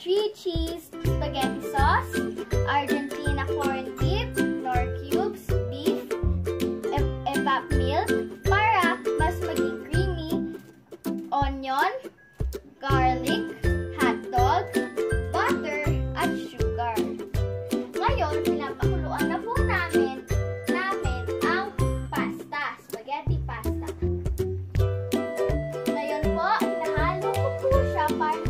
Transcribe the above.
three cheese spaghetti sauce, Argentina corn dip, nor cubes, beef, evap milk, para mas maging creamy, onion, garlic, hot dog, butter, at sugar. Ngayon, pinapakuluan na po namin namin ang pasta, spaghetti pasta. Ngayon po, inahalo ko po siya para